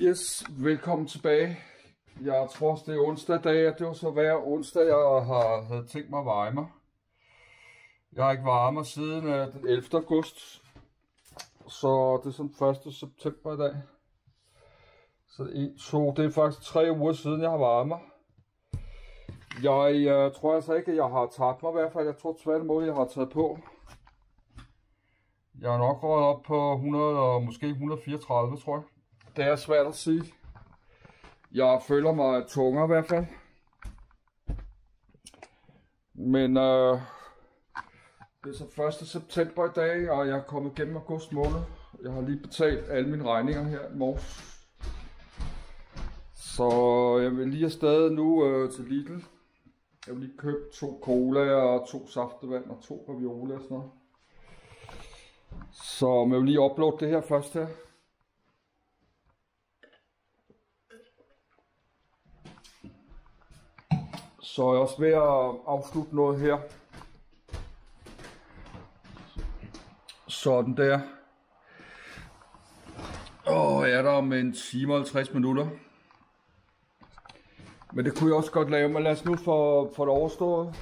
Yes, velkommen tilbage. Jeg tror også, det er onsdag dag, og det var så hver onsdag, jeg har, havde tænkt mig at varme mig. Jeg har ikke varmet siden uh, den 11. august, så det er sådan 1. september i dag. Så det er, en, to, det er faktisk tre uger siden, jeg har varmet mig. Jeg uh, tror altså ikke, at jeg har tabt mig i hvert fald. Jeg tror tværtimod, jeg har taget på. Jeg har nok røget op på 100 og måske 134, tror jeg. Det er svært at sige. Jeg føler mig tungere i hvert fald. Men øh, det er så 1. september i dag, og jeg er kommet igennem august måned. Jeg har lige betalt alle mine regninger her i morges. Så jeg vil lige afsted nu øh, til Lidl. Jeg vil lige købe to cola og to saftevand og to ravioli og sådan noget. Så jeg vil lige uploade det her først her. Så er jeg også ved at afslutte noget her. Sådan der. Og jeg er der om en time og 50 minutter. Men det kunne jeg også godt lave, men lad os nu få, få det overstået.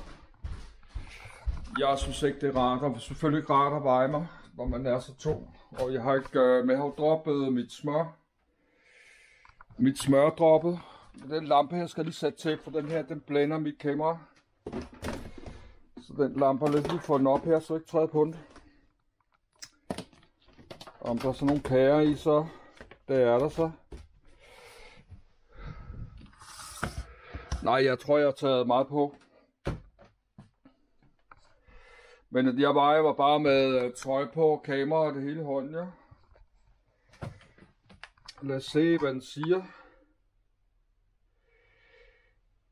Jeg synes ikke, det er rart, og selvfølgelig ikke rart at veje mig, når man er så tung. Og jeg har ikke, øh, men jeg har droppet mit smør. Mit smør er droppet. Den lampe her skal lige sætte til, for den her, den blænder mit kamera. Så den lampe, lidt lige få den op her, så jeg ikke træder på den. Om der er sådan nogle kager i, så det er der så. Nej, jeg tror, jeg har taget meget på. Men jeg var, jeg var bare med øh, tøj på, kamera og det hele hånden, ja. Lad os se, hvad den siger.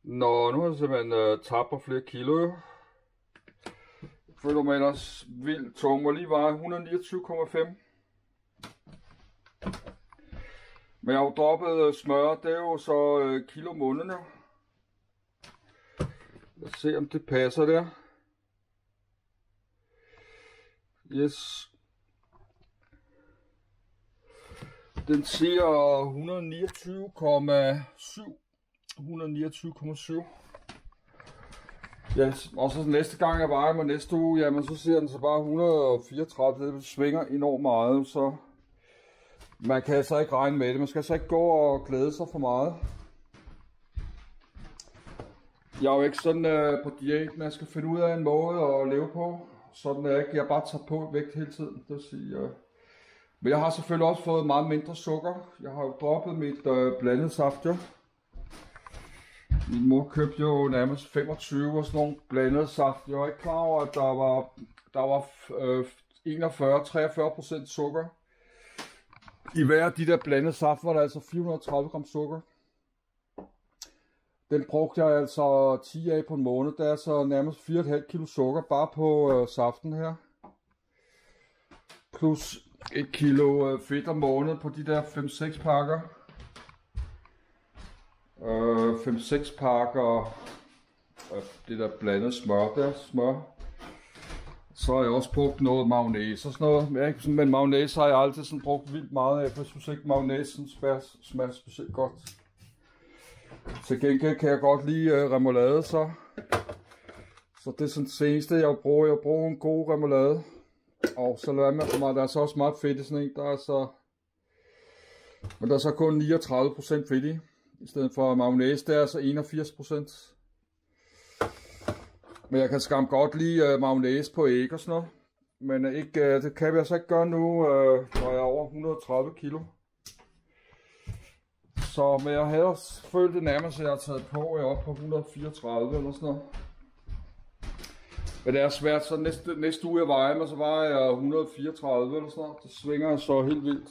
Nå, nu har jeg simpelthen øh, tabt flere kilo, føler mig ellers vildt tung. Må lige veje 129,5. Men jeg har jo droppet øh, smør, det er jo så øh, kilo måneden, jo. Lad os se, om det passer der. Yes. Den siger 129,7 129,7. Yes. og så næste gang jeg vejer mig næste uge, jamen så ser den så bare 134. Det svinger enormt meget, så man kan altså ikke regne med det. Man skal altså ikke gå og glæde sig for meget. Jeg er jo ikke sådan øh, på diæt, men jeg skal finde ud af en måde at leve på. Sådan er jeg ikke. Jeg bare tager på vægt hele tiden. Det vil sige, øh... Men jeg har selvfølgelig også fået meget mindre sukker. Jeg har jo droppet mit øh, blandet saft, jo. Min mor købte jo nærmest 25 og sådan nogle blandede saft. Jeg var ikke klar over, at der var, der var øh, 41-43% sukker. I hver af de der blandede saft var der altså 430 gram sukker. Den brugte jeg altså 10 af på en måned. Der er så nærmest 4,5 kilo sukker bare på øh, saften her. Plus et kilo øh, fedt om måneden på de der 5-6 pakker. Øh, 5-6 pakker øh, det der blandet smør der, smør. Så har jeg også brugt noget mayonnaise og sådan noget. Men, ikke, men mayonnaise har jeg altid sådan brugt vildt meget af, for jeg synes ikke mayonnaise smager, smager specielt godt. Til gengæld kan jeg godt lide øh, remoulade, så. Så det er sådan det seneste, jeg bruger. Jeg bruger en god remoulade. Og så lader man for mig, der er så også meget fedt i sådan en. Der er så... Men der er så kun 39% fedt i i stedet for mayonnaise, det er altså 81%. Men jeg kan skam godt lide øh, uh, mayonnaise på æg og sådan noget. Men uh, ikke, uh, det kan vi altså ikke gøre nu, uh, når jeg er over 130 kilo. Så men jeg havde følt det nærmest, at jeg har taget på, jeg er oppe på 134 eller sådan noget. Men det er svært, så næste, næste uge jeg vejer mig, så var jeg 134 eller sådan noget. Det svinger så helt vildt.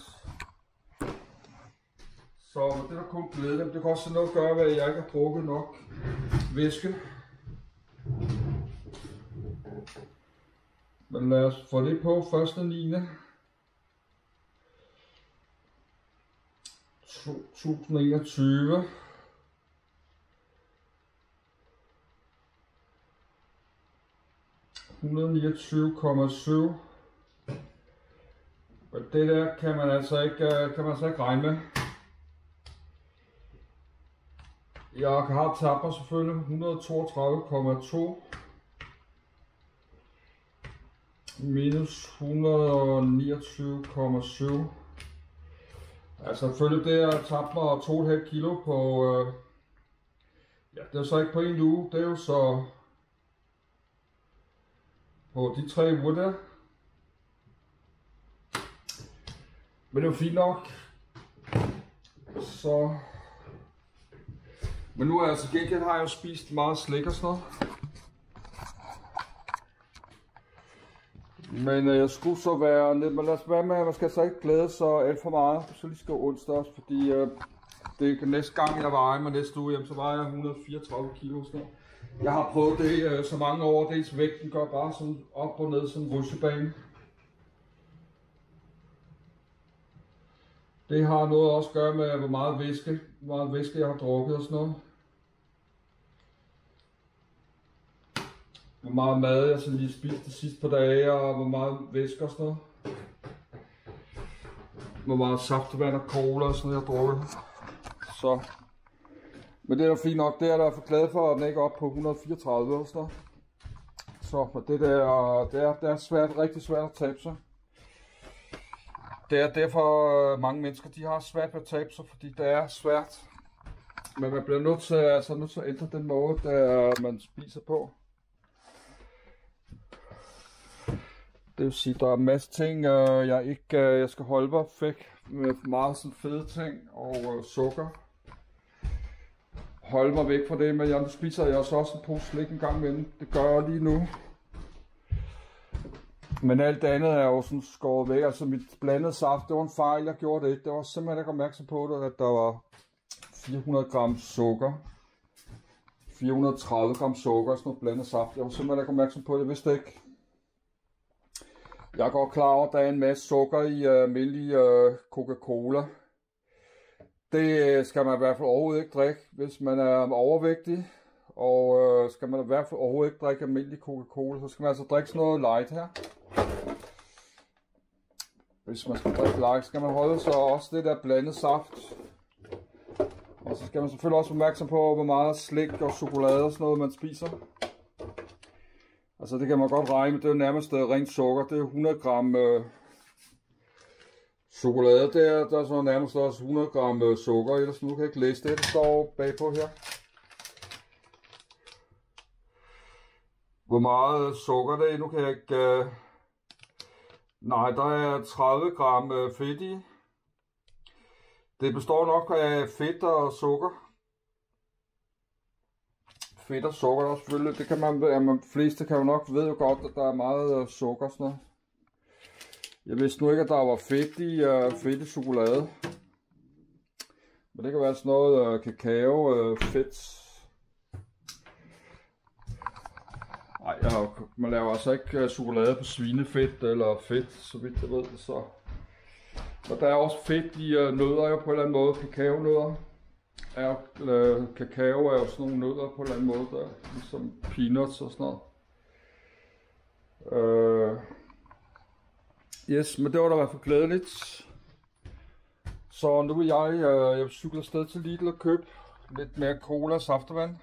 Så det der kun glæde dem. Det kan også noget gøre, at jeg ikke har drukket nok væske. Men lad os få det på første 9. 2021. Men det der kan man altså ikke, øh, kan man altså ikke regne med. Jeg har tabt mig selvfølgelig 132,2 minus 129,7. Altså selvfølgelig det, jeg tabt mig 2,5 kilo på, øh, ja det er så ikke på en uge, det er jo så på de tre uger der. Men det er jo fint nok. Så... Men nu er jeg til gengæld har jeg jo spist meget slik og sådan noget. Men øh, jeg skulle så være lidt, men lad os være med, man skal så ikke glæde sig alt for meget, så lige skal onsdag også, fordi øh, det næste gang jeg vejer mig næste uge, jamen, så vejer jeg 134 kilo. Sådan noget. Jeg har prøvet det øh, så mange år, dels vægten går bare sådan op og ned som en rutsjebane. Det har noget også at gøre med, hvor meget væske, hvor meget væske jeg har drukket og sådan noget. Hvor meget mad jeg så lige spiste de sidste par dage, og hvor meget væske og sådan noget. Hvor meget saftevand og cola og sådan noget, jeg har drukket. Så. Men det er da fint nok, det er der for glad for, at den ikke er op på 134 og sådan noget. Så men det der, det er, det er svært, rigtig svært at tabe sig. Det er derfor øh, mange mennesker, de har svært ved at tabe sig, fordi det er svært. Men man bliver nødt til, altså nødt til at ændre den måde, der øh, man spiser på. Det vil sige, der er en masse ting, øh, jeg ikke øh, jeg skal holde mig væk med meget sådan fede ting og øh, sukker. Holde mig væk fra det, men jeg spiser jeg også en pose slik en gang imellem. Det gør jeg lige nu. Men alt det andet er jo sådan skåret væk. Altså mit blandede saft, det var en fejl, jeg gjorde det. Det var simpelthen ikke opmærksom på det, at der var 400 gram sukker. 430 gram sukker, sådan noget blandet saft. Jeg var simpelthen ikke opmærksom på det, jeg vidste ikke. Jeg går klar over, at der er en masse sukker i uh, almindelig uh, Coca-Cola. Det øh, skal man i hvert fald overhovedet ikke drikke, hvis man er overvægtig. Og uh, skal man i hvert fald overhovedet ikke drikke almindelig Coca-Cola, så skal man altså drikke sådan noget light her. Hvis man skal drikke light, skal man holde sig også det af blandet saft. Og så skal man selvfølgelig også være opmærksom på, hvor meget slik og chokolade og sådan noget, man spiser. Altså det kan man godt regne med, det er jo nærmest øh, rent sukker. Det er 100 gram øh, chokolade der, der er så nærmest også 100 gram øh, sukker. Ellers nu kan jeg ikke læse det, der står bagpå her. Hvor meget sukker det er, nu kan jeg ikke... Øh... Nej, der er 30 gram øh, fedt i. Det består nok af fedt og sukker fedt og sukker der selvfølgelig. Det kan man, ja, man fleste kan jo nok ved jo godt, at der er meget uh, sukker og sådan noget. Jeg vidste nu ikke, at der var fedt i, uh, fedt i chokolade. Men det kan være sådan noget uh, kakao, uh, fedt. Nej, jeg, man laver altså ikke øh, chokolade på svinefedt eller fedt, så vidt jeg ved så. Og der er også fedt i uh, nødder jo på en eller anden måde, kakaonødder. er, øh, kakao er jo sådan nogle nødder på en eller anden måde, der, ligesom peanuts og sådan noget. Øh, yes, men det var da i hvert fald glædeligt. Så nu vil jeg, øh, jeg vil cykle afsted til Lidl og købe lidt mere cola og saftevand.